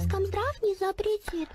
Роскомздрав не запретит.